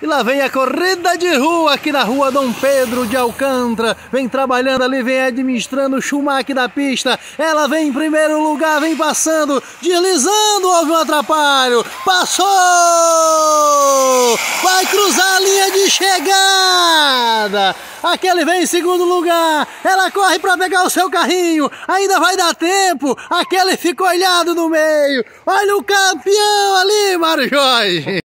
E lá vem a corrida de rua aqui na rua Dom Pedro de Alcântara. Vem trabalhando ali, vem administrando o Schumacher da pista. Ela vem em primeiro lugar, vem passando, deslizando, houve um atrapalho. Passou! Vai cruzar a linha de chegada. Aquele vem em segundo lugar. Ela corre para pegar o seu carrinho. Ainda vai dar tempo. Aquele ficou olhado no meio. Olha o campeão ali, Mário Jorge.